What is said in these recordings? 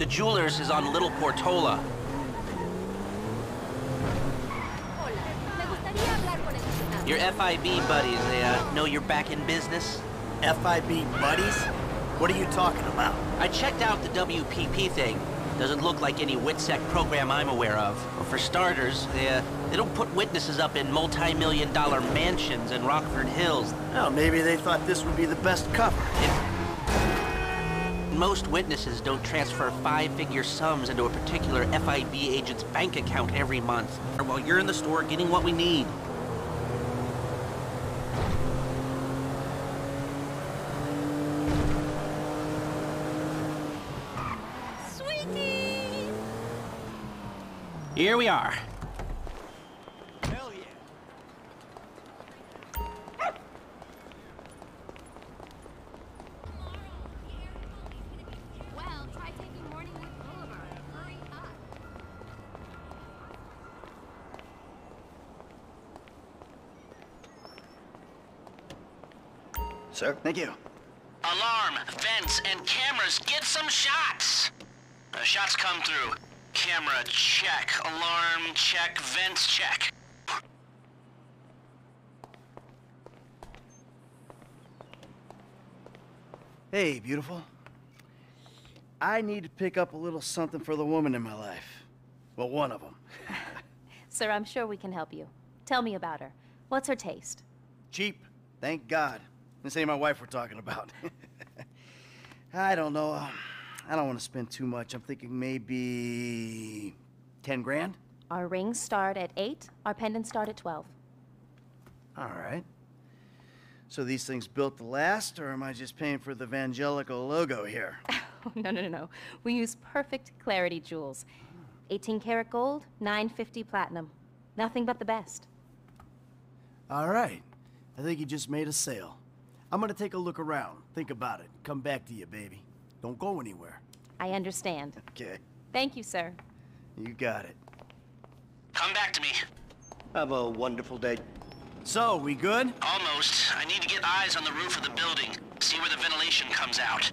The jeweler's is on Little Portola. Hola, me gustaría hablar con el visitante. Your FIB buddies, they uh, know you're back in business? FIB buddies? What are you talking about? I checked out the WPP thing. Doesn't look like any WITSEC program I'm aware of. For starters, they, uh, they don't put witnesses up in multi-million dollar mansions in Rockford Hills. Well, maybe they thought this would be the best cover. Most witnesses don't transfer five-figure sums into a particular FIB agent's bank account every month. Or while you're in the store getting what we need. ¡Sweetie! Here we are. Hell yeah. Well, try taking Morningwood Boulevard. Hurry up. Sir? Thank you. Alarm, vents, and cameras, get some shots! Uh, shots come through. Camera check, alarm check, vents check. Hey, beautiful. I need to pick up a little something for the woman in my life. Well, one of them. Sir, I'm sure we can help you. Tell me about her. What's her taste? Cheap, thank God. This ain't my wife we're talking about. I don't know. uh, I don't want to spend too much. I'm thinking maybe 10 grand? Our rings start at 8, our pendants start at 12. All right. So these things built to last, or am I just paying for the Vangelico logo here? Oh, no, no, no, no. We use perfect clarity jewels. 18 karat gold, 950 platinum. Nothing but the best. All right. I think you just made a sale. I'm gonna take a look around. Think about it. Come back to you, baby. Don't go anywhere. I understand. Okay. Thank you, sir. You got it. Come back to me. Have a wonderful day. So, we good? Almost. I need to get eyes on the roof of the building. See where the ventilation comes out.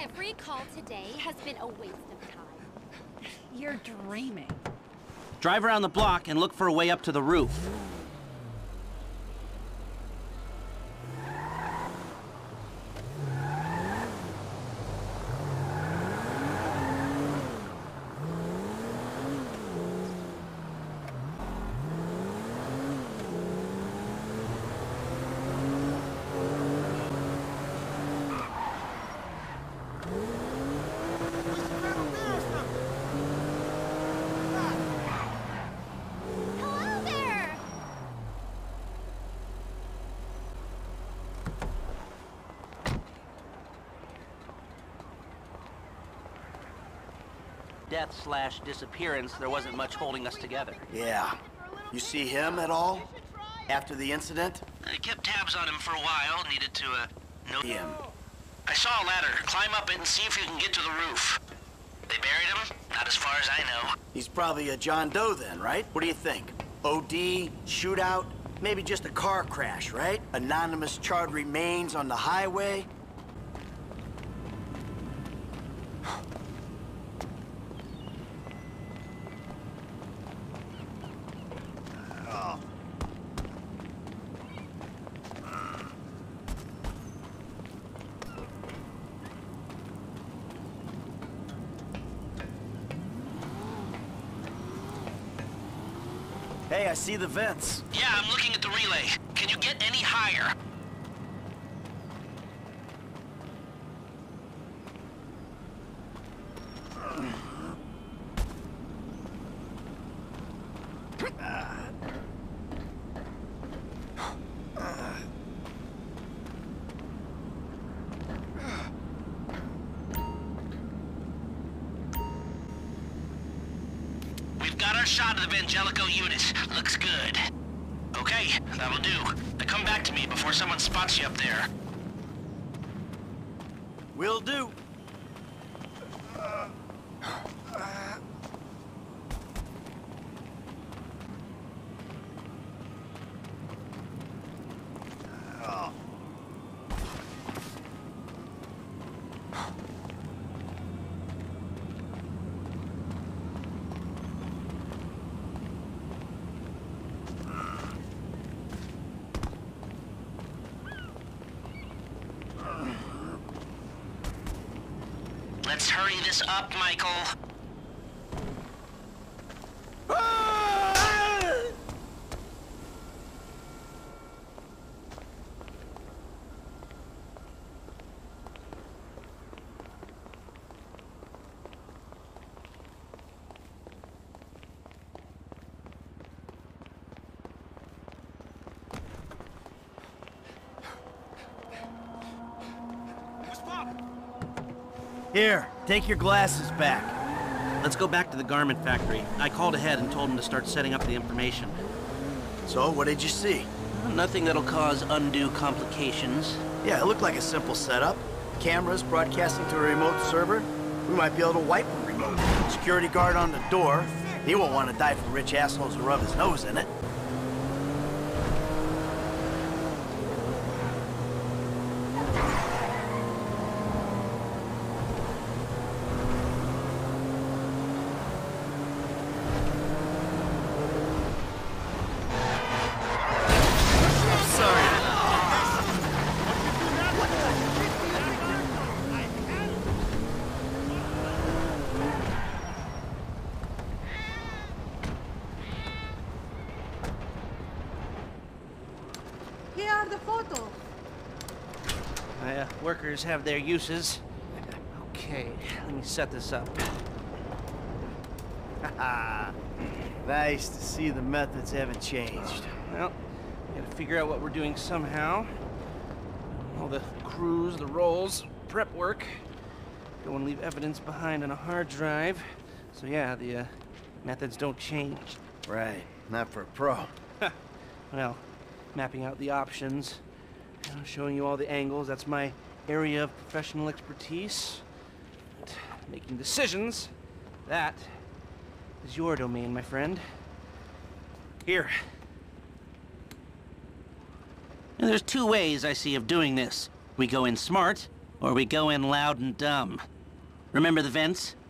Every call today has been a waste of time. You're dreaming. Drive around the block and look for a way up to the roof. Hello there! Death slash disappearance, there wasn't much holding us together. Yeah. You see him at all? After the incident? I kept tabs on him for a while. Needed to, uh, know him. I saw a ladder. Climb up it and see if you can get to the roof. They buried him? Not as far as I know. He's probably a John Doe then, right? What do you think? OD, shootout, maybe just a car crash, right? Anonymous charred remains on the highway. Hey, I see the vents. Yeah, I'm looking at the relay. Can you get any higher? Got our shot of the Vangelico unit. Looks good. Okay, that'll do. Now come back to me before someone spots you up there. Will do. Let's hurry this up, Michael. Here, take your glasses back. Let's go back to the garment factory. I called ahead and told him to start setting up the information. So, what did you see? Nothing that'll cause undue complications. Yeah, it looked like a simple setup. Cameras broadcasting to a remote server. We might be able to wipe a remote. Security guard on the door. He won't want to die for rich assholes who rub his nose in it. I'm sorry. Here are the photos. Workers have their uses. Okay, let me set this up. Nice to see the methods haven't changed. Well, gotta figure out what we're doing somehow. All the crews, the rolls, prep work. Don't want to leave evidence behind on a hard drive. So yeah, the uh, methods don't change. Right, not for a pro. Well, mapping out the options, you know, showing you all the angles. That's my area of professional expertise. And making decisions. That is your domain, my friend. Here. And there's two ways I see of doing this. We go in smart, or we go in loud and dumb. Remember the vents?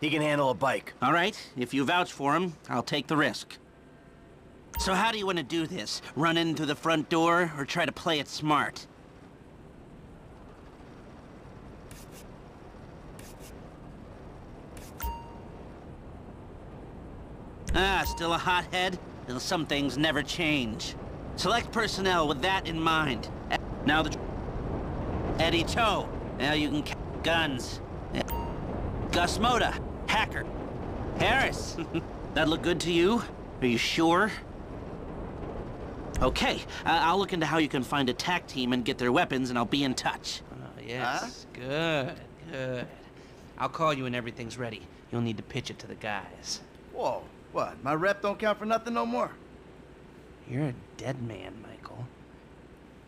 He can handle a bike. All right, if you vouch for him, I'll take the risk. So how do you want to do this? Run in through the front door or try to play it smart? Ah, still a hothead? Well, some things never change. Select personnel with that in mind. Now the... Eddie Toh. Now you can... ca- Guns. Gus Mota. Hacker. Harris. that look good to you? Are you sure? Okay, I- I'll look into how you can find a tack team and get their weapons, and I'll be in touch. Oh, yes. Good, good. I'll call you when everything's ready. You'll need to pitch it to the guys. Whoa, what? My rep don't count for nothing no more. You're a dead man, Michael.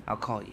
I'll call you.